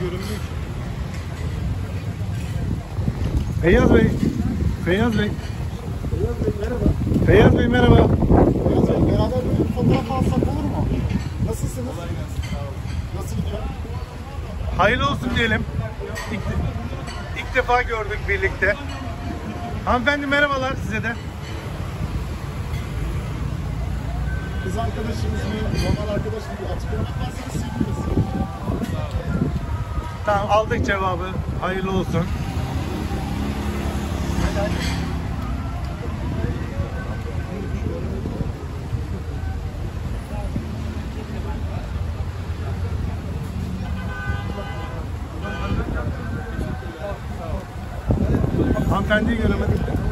görünmüş. Feyyaz Bey. Feyyaz Bey. Feyyaz Bey merhaba. Feyyaz Bey merhaba. Feyyaz Bey beraber bir fotoğraf alsak olur mu? Nasılsınız? Nasıl gidiyor? Hayırlı olsun diyelim. İlk, ilk defa gördük birlikte. Hanımefendi merhabalar size de. Kız arkadaşımız mı, normal arkadaşımız mı? Açıklamak varsa Tamam aldık cevabı. Hayırlı olsun. Hanımefendiyi göremedim.